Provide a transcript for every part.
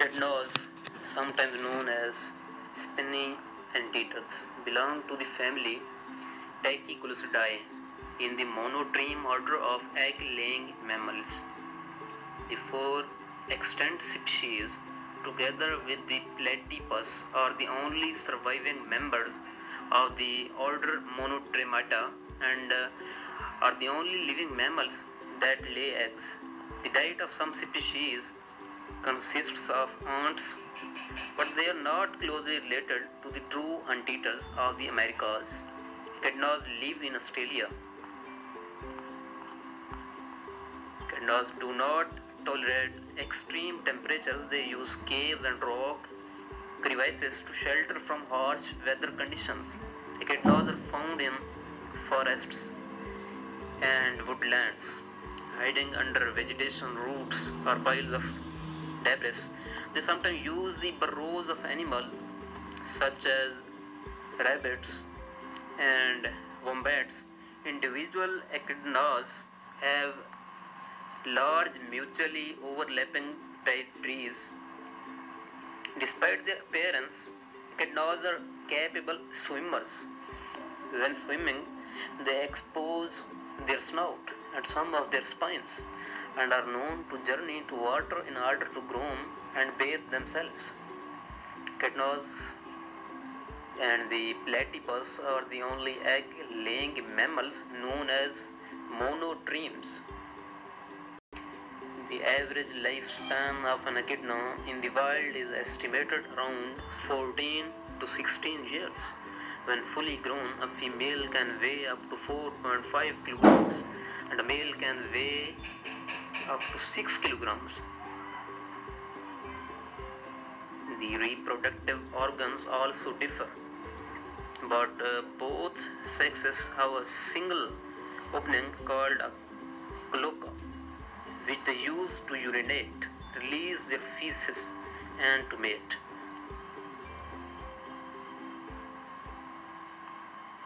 Echidnas, sometimes known as spiny anteaters, belong to the family Tachyglossidae in the monotreme order of egg-laying mammals. The four extant species, together with the platypus, are the only surviving members of the order Monotremata and uh, are the only living mammals that lay eggs. The diet of some species consists of ants, but they are not closely related to the true anteaters of the Americas. Echidnas live in Australia. Echidnas do not tolerate extreme temperatures. They use caves and rock crevices to shelter from harsh weather conditions. Echidnas are found in forests and woodlands, hiding under vegetation, roots, or piles of debris. They sometimes use the burrows of animals such as rabbits and wombats. Individual echidnas have large mutually overlapping teeth. trees. Despite their appearance, echidnas are capable swimmers. When swimming, they expose their snout and some of their spines and are known to journey to water in order to groom and bathe themselves. Echidnas and the platypus are the only egg-laying mammals known as monotremes. The average lifespan of an echidna in the wild is estimated around 14 to 16 years. When fully grown, a female can weigh up to 4.5 kilograms and a male can weigh up to 6 kilograms. The reproductive organs also differ, but uh, both sexes have a single opening called a cloaca, which they use to urinate, release their feces, and to mate.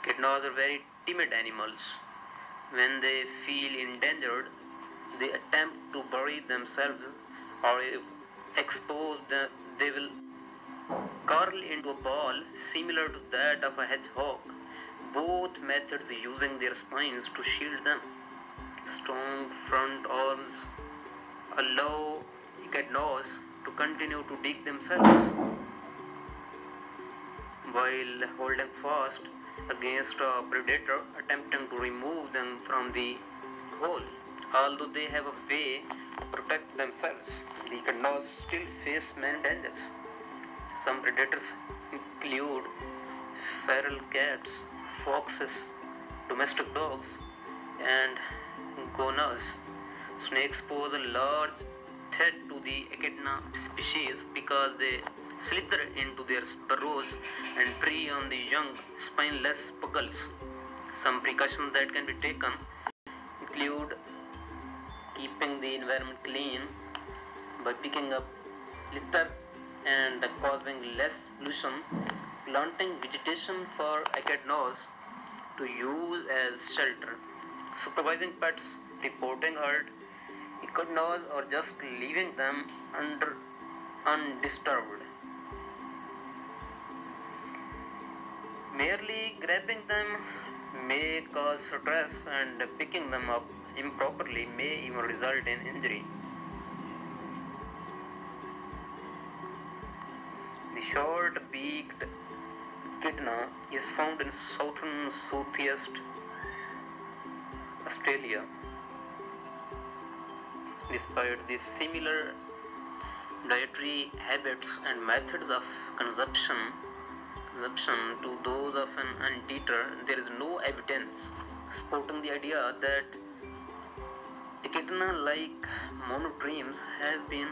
Echidnas are very timid animals. When they feel endangered, they attempt to bury themselves or expose them, they will curl into a ball similar to that of a hedgehog. Both methods using their spines to shield them. Strong front arms allow echidnas to continue to dig themselves while holding fast against a predator attempting to remove them from the hole. Although they have a way to protect themselves, the echidnas still face many dangers. Some predators include feral cats, foxes, domestic dogs, and goannas. Snakes pose a large threat to the echidna species because they slither into their burrows and prey on the young spineless puggles. Some precautions that can be taken include keeping the environment clean by picking up litter and causing less pollution, planting vegetation for echidnas to use as shelter, supervising pets, reporting herd, echidnas or just leaving them under undisturbed. Merely grabbing them may cause stress and picking them up improperly may even result in injury. The short-beaked echidna is found in southern southeast Australia. Despite the similar dietary habits and methods of consumption, to those of an anteater, there is no evidence supporting the idea that echidna like monotremes have been